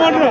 মাত্র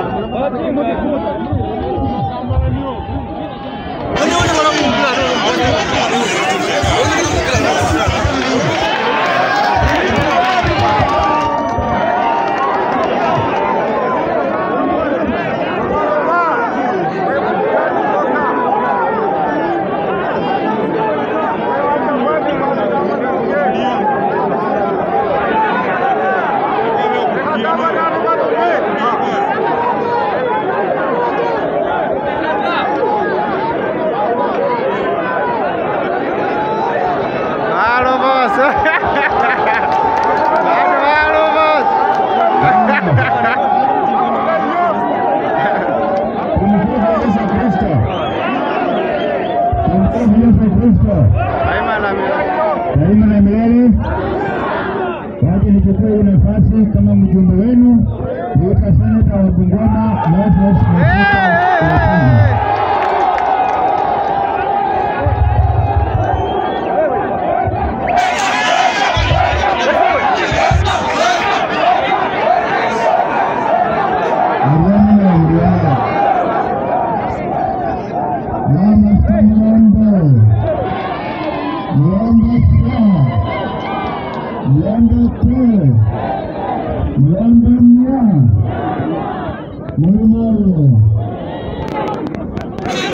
Daima milele. Waje nichukue hii nafasi kama mjumbe wenu kuweka seneta wa Bungoma Moses Masika Number one.